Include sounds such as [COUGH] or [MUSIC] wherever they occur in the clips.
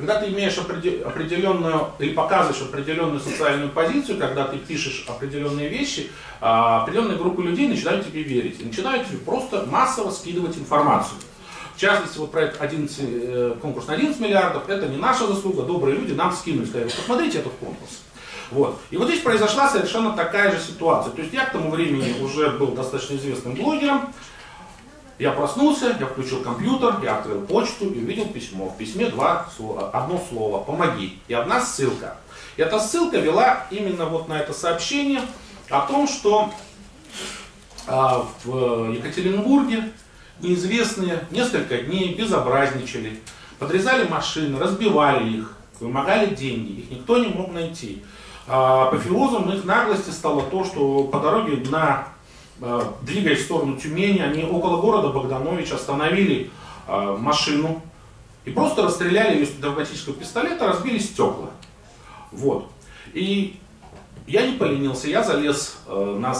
когда ты имеешь определенную или показываешь определенную социальную позицию, когда ты пишешь определенные вещи, а, определенная группа людей начинают тебе верить. Начинают тебе просто массово скидывать информацию. В частности, вот проект 11, э, конкурс на 11 миллиардов, это не наша заслуга, добрые люди нам скинули, сказали, посмотрите этот конкурс. Вот. И вот здесь произошла совершенно такая же ситуация. То есть я к тому времени уже был достаточно известным блогером, я проснулся, я включил компьютер, я открыл почту и увидел письмо. В письме два слова, одно слово «помоги» и одна ссылка. И эта ссылка вела именно вот на это сообщение о том, что а, в Екатеринбурге неизвестные несколько дней безобразничали, подрезали машины, разбивали их, вымогали деньги, их никто не мог найти. Апофеозом их наглости стало то, что по дороге на Э, двигаясь в сторону Тюмени, они около города Богданович остановили э, машину и просто расстреляли ее из пневматического пистолета, разбили стекла. Вот. И я не поленился, я залез э, на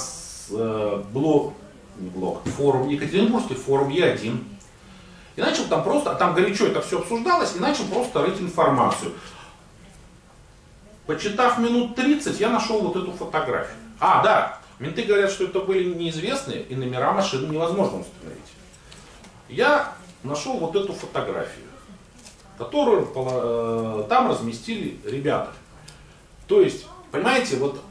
блог, не блог, форум, Екатеринбургский форум Е1. И начал там просто, а там горячо это все обсуждалось, и начал просто рыть информацию. Почитав минут 30, я нашел вот эту фотографию. А, да, Менты говорят, что это были неизвестные, и номера машины невозможно установить. Я нашел вот эту фотографию, которую э, там разместили ребята. То есть, понимаете, вот,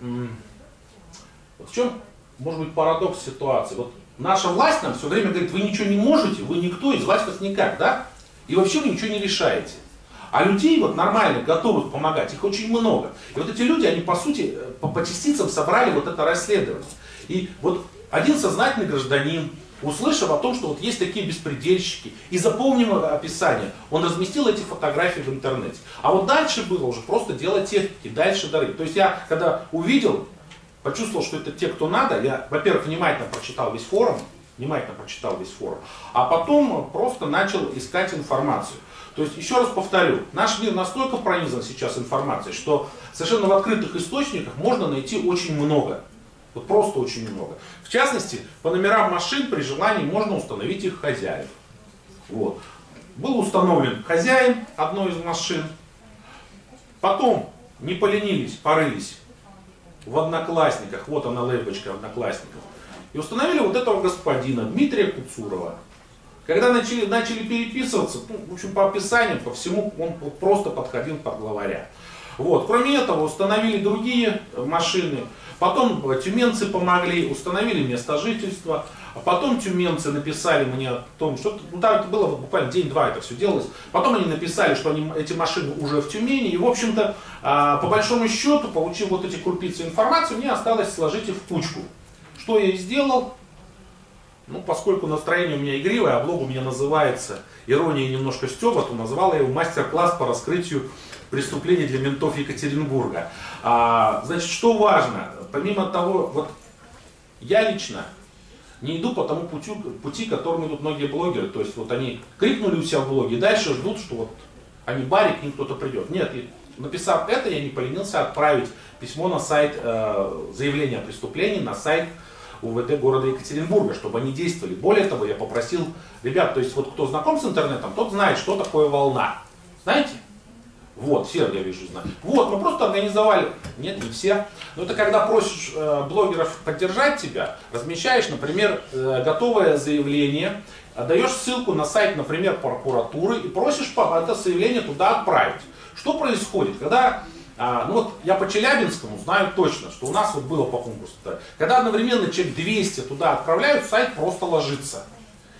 вот в чем может быть парадокс ситуации. Вот наша власть нам все время говорит, вы ничего не можете, вы никто, и звать вас никак, да? И вообще вы ничего не решаете. А людей вот нормальных, готовых помогать, их очень много. И вот эти люди, они по сути, э, по, по частицам собрали вот это расследование. И вот один сознательный гражданин, услышав о том, что вот есть такие беспредельщики, и заполнив описание, он разместил эти фотографии в интернете. А вот дальше было уже просто дело техники, дальше дары. То есть я, когда увидел, почувствовал, что это те, кто надо, я, во-первых, внимательно прочитал весь форум, внимательно прочитал весь форум, а потом просто начал искать информацию. То есть, еще раз повторю, наш мир настолько пронизан сейчас информацией, что совершенно в открытых источниках можно найти очень много. Вот просто очень много. В частности, по номерам машин при желании можно установить их хозяев. Вот. Был установлен хозяин одной из машин. Потом не поленились, порылись в одноклассниках. Вот она лейбочка одноклассников. И установили вот этого господина, Дмитрия Куцурова. Когда начали, начали переписываться, ну, в общем, по описаниям, по всему, он просто подходил под главаря. Вот. Кроме этого, установили другие машины. Потом тюменцы помогли, установили место жительства. А потом тюменцы написали мне о том, что ну, да, это было буквально день-два это все делалось. Потом они написали, что они, эти машины уже в Тюмени. И, в общем-то, а, по большому счету, получив вот эти крупицы информации, мне осталось сложить их в кучку. Что я и сделал. Ну, поскольку настроение у меня игривое, а блог у меня называется «Ирония немножко стёба», то назвал я его «Мастер-класс по раскрытию преступлений для ментов Екатеринбурга». А, значит, что важно? Помимо того, вот я лично не иду по тому пути, пути, которым идут многие блогеры. То есть вот они крикнули у себя в блоге, дальше ждут, что вот они барик, к ним кто-то придет. Нет, и написав это, я не поленился отправить письмо на сайт, э, заявление о преступлении на сайт УВД города Екатеринбурга, чтобы они действовали. Более того, я попросил ребят, то есть вот кто знаком с интернетом, тот знает, что такое волна. Знаете? Вот, все, я вижу, знают. Вот, мы просто организовали, нет, не все, но это когда просишь э, блогеров поддержать тебя, размещаешь, например, э, готовое заявление, даешь ссылку на сайт, например, прокуратуры и просишь это заявление туда отправить. Что происходит, когда а, ну вот я по Челябинскому знаю точно, что у нас вот было по конкурсу. Когда одновременно человек 200 туда отправляют, сайт просто ложится.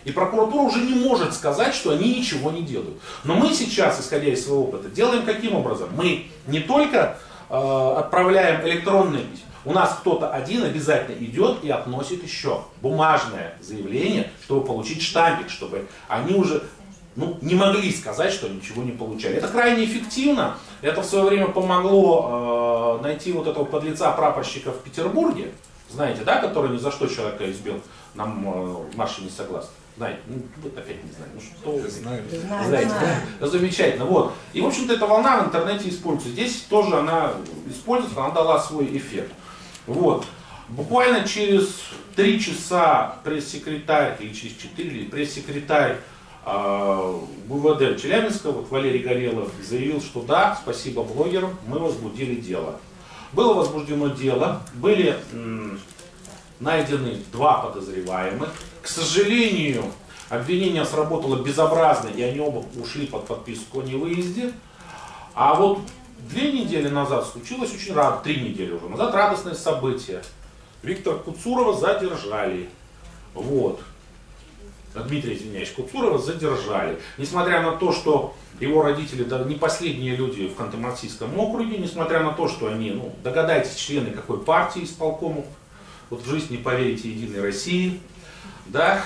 И прокуратура уже не может сказать, что они ничего не делают. Но мы сейчас, исходя из своего опыта, делаем каким образом? Мы не только э, отправляем электронные письма, у нас кто-то один обязательно идет и относит еще бумажное заявление, чтобы получить штампик, чтобы они уже ну, не могли сказать, что ничего не получали. Это крайне эффективно. Это в свое время помогло э, найти вот этого подлеца прапорщика в Петербурге, знаете, да, который ни за что человека избил, нам э, марше не согласны. Знаете, ну, вот опять не знаю, ну что вы знаете, знаете да? замечательно, вот. И, в общем-то, эта волна в интернете используется. Здесь тоже она используется, она дала свой эффект. Вот. Буквально через три часа пресс-секретарь, или через четыре, пресс-секретарь а, ВВД Челябинска, вот Валерий Горелов, заявил, что да, спасибо блогерам, мы возбудили дело. Было возбуждено дело, были найдены два подозреваемых. К сожалению, обвинение сработало безобразно, и они оба ушли под подписку о невыезде. А вот две недели назад случилось очень рад, три недели уже назад радостное событие. Виктора Куцурова задержали. Вот. Дмитрия, извиняюсь, Куцурова задержали. Несмотря на то, что его родители да, не последние люди в Ханты-Мансийском округе, несмотря на то, что они, ну, догадайтесь, члены какой партии исполкомов, вот в жизнь не поверите Единой России, да,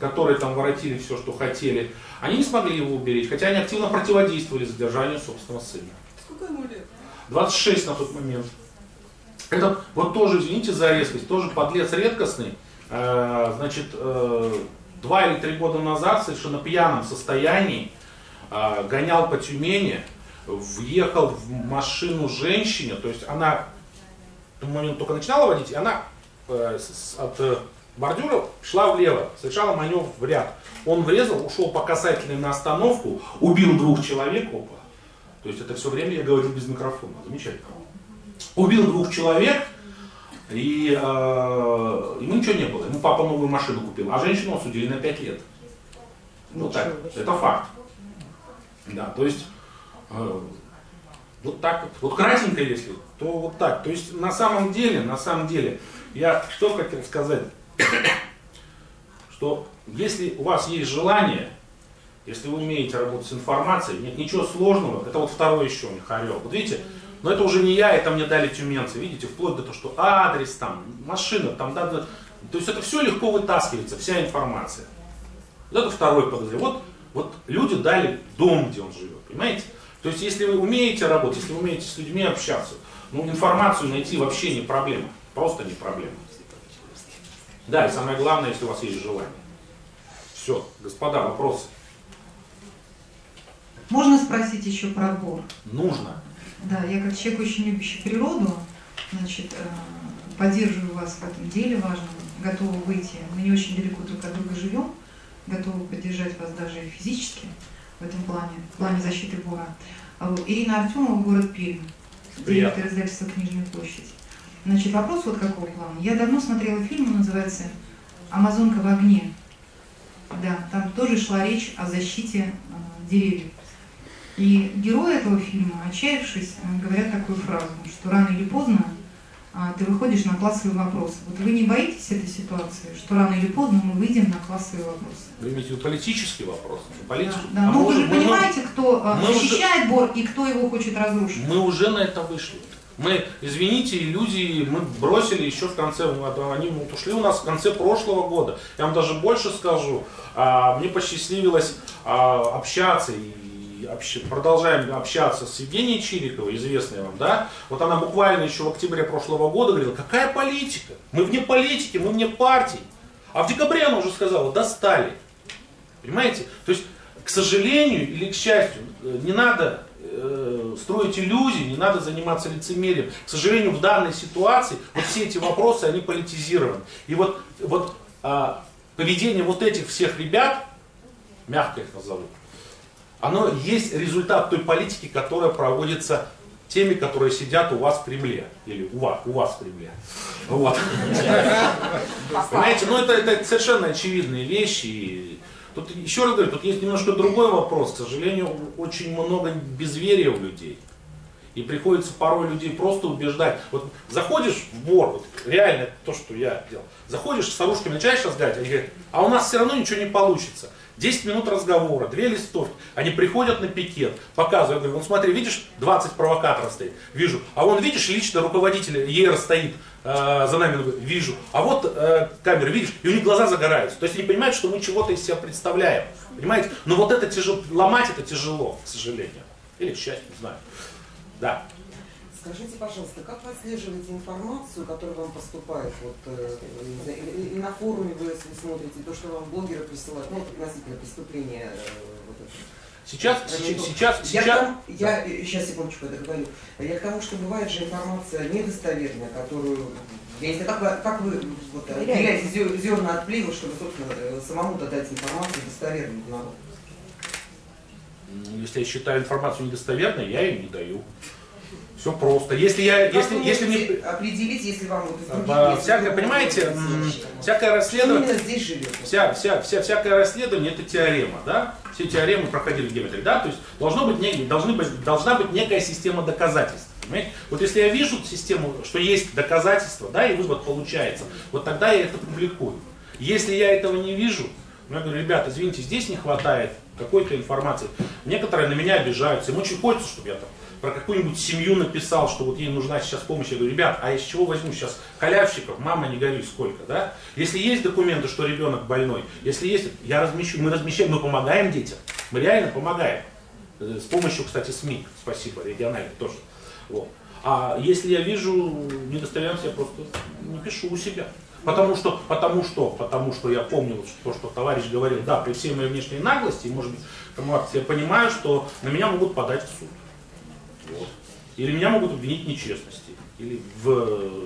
которые там воротили все, что хотели, они не смогли его уберечь, хотя они активно противодействовали задержанию собственного сына. Сколько ему лет? 26 на тот момент. Это вот тоже, извините за резкость, тоже подлец редкостный. Э, значит, э, два или три года назад в совершенно пьяном состоянии э, гонял по Тюмени, въехал в машину женщине, то есть она в тот момент только начинала водить, и она от бордюра шла влево, совершала маневр в ряд. Он врезал, ушел по касательной на остановку, убил двух человек, опа. То есть это все время я говорил без микрофона, замечательно. Убил двух человек, и э, ему ничего не было. Ему папа новую машину купил, а женщину осудили на 5 лет. Ну так, это факт. Да, то есть э, вот так вот, вот кратенько если, то вот так. То есть на самом деле, на самом деле, я что хотел сказать, [COUGHS] что если у вас есть желание, если вы умеете работать с информацией, нет ничего сложного, это вот второй еще у них орел. Вот видите, но это уже не я, это мне дали тюменцы, видите, вплоть до того, что адрес там, машина там, да, да. То есть это все легко вытаскивается, вся информация. Вот это второй подозреваемый. Вот, вот люди дали дом, где он живет, понимаете? То есть если вы умеете работать, если вы умеете с людьми общаться, ну информацию найти вообще не проблема, просто не проблема. Да, и самое главное, если у вас есть желание. Все, господа, вопросы? Можно спросить еще про отбор? Нужно. Да, я как человек очень любящий природу, значит, э, поддерживаю вас в этом деле важном, готова выйти. Мы не очень далеко друг от друга живем, готова поддержать вас даже физически в этом плане, в плане защиты Бора. А Ирина Артемова, город Пермь, директор издательства «Книжная площадь». Значит, вопрос вот какого плана. Я давно смотрела фильм, он называется «Амазонка в огне». Да, там тоже шла речь о защите э, деревьев. И герои этого фильма, отчаявшись, э, говорят такую фразу, что рано или поздно а, ты выходишь на классовый вопрос. Вот вы не боитесь этой ситуации, что рано или поздно мы выйдем на классовый вопрос? Вы имеете в виду политический вопрос? Политический? Да, да. А ну вы же понимаете, кто а, мы защищает уже, Бор и кто его хочет разрушить. Мы уже на это вышли. Мы, извините, иллюзии мы бросили еще в конце, они вот ушли у нас в конце прошлого года. Я вам даже больше скажу, а, мне посчастливилось общаться и общ... продолжаем общаться с Евгенией Чириковой, известной вам, да, вот она буквально еще в октябре прошлого года говорила, какая политика? Мы вне политики, мы вне партий. А в декабре она уже сказала, достали. Понимаете? То есть, к сожалению или к счастью, не надо э, строить иллюзии, не надо заниматься лицемерием. К сожалению, в данной ситуации вот все эти вопросы, они политизированы. И вот, вот а, поведение вот этих всех ребят, мягко их назову, оно есть результат той политики, которая проводится теми, которые сидят у вас в Кремле. Или у вас, у вас в Кремле. Вот. Понимаете, ну это, это совершенно очевидные вещи. И тут еще раз говорю, тут есть немножко другой вопрос. К сожалению, очень много безверия у людей. И приходится порой людей просто убеждать. Вот заходишь в бор, вот реально то, что я делал. Заходишь с старушками, начинаешь разговаривать, они говорят, а у нас все равно ничего не получится. 10 минут разговора, две листовки. Они приходят на пикет, показывают, я говорю, ну смотри, видишь, 20 провокаторов стоит, вижу. А вон, видишь, лично руководитель ЕР стоит э, за нами, вижу. А вот э, камера, видишь, и у них глаза загораются. То есть они понимают, что мы чего-то из себя представляем. Понимаете? Но вот это тяжело, ломать это тяжело, к сожалению. Или к счастью, не знаю. Да. Скажите, пожалуйста, как вы отслеживаете информацию, которая вам поступает? Вот, э, на форуме вы смотрите то, что вам блогеры присылают, ну, относительно преступления. Э, вот Сейчас, сейчас, сейчас, Я, сейчас, тому- я сейчас секундочку я договорю. Я к тому, что бывает же информация недостоверная, которую я не знаю, как вы, как вы вот, Проверяете. отделяете зерна от плевел, чтобы, собственно, э, самому дать информацию достоверную народу. М, если я считаю информацию недостоверной, я ее не даю. Все просто. Если я, если, если мне определить, если вам вот из других всякое, понимаете, всякое расследование, именно здесь живет? вся, вся, вся, всякое расследование это теорема, да? Все теоремы проходили в геометрии, да? То есть должно быть, не- должны быть, должна быть некая система доказательств. Понимаете? Вот если я вижу систему, что есть доказательства, да, и вывод получается, вот тогда я это публикую. Если я этого не вижу, ну, я говорю, ребята, извините, здесь не хватает какой-то информации. Некоторые на меня обижаются, им очень хочется, чтобы я там про какую-нибудь семью написал, что вот ей нужна сейчас помощь. Я говорю, ребят, а из чего возьму сейчас халявщиков, мама не горюй сколько, да? Если есть документы, что ребенок больной, если есть, я размещу, мы размещаем, мы помогаем детям, мы реально помогаем. Э, С помощью, кстати, СМИ, спасибо, региональных тоже. Вот. А если я вижу недостоверность, я просто не пишу у себя. Потому что, потому что, потому что я помнил то, что товарищ говорил, да, при всей моей внешней наглости, может быть, я понимаю, что на меня могут подать в суд. Вот. Или меня могут обвинить в нечестности, или в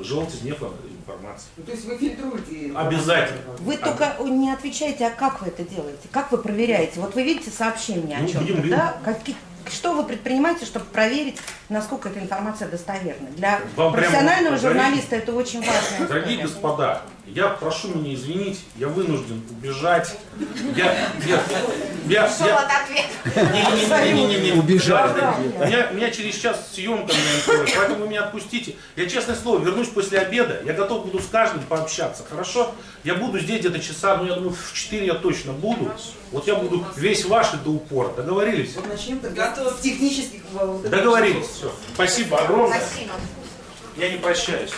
э, желтизне информации. Ну, то есть вы фильтруете? Обязательно. Вы только не отвечаете, а как вы это делаете? Как вы проверяете? Вот вы видите сообщение Ну, о чем-то, будем да? Какие- что вы предпринимаете, чтобы проверить, насколько эта информация достоверна? Для Вам прямо профессионального говорить? журналиста это очень важно. Дорогие господа, я прошу меня извинить, я вынужден убежать. Я, я, я, я, Не-не-не-не-не-не. Убежали. У меня, у меня через час съемка на НТВ, поэтому вы меня отпустите. Я, честное слово, вернусь после обеда, я готов буду с каждым пообщаться, хорошо? Я буду здесь где-то часа, ну я думаю, в 4 я точно буду. Вот я буду весь ваш до упора. Договорились? Вот начнем с технических... Договорились. Все. Спасибо огромное. Я не прощаюсь.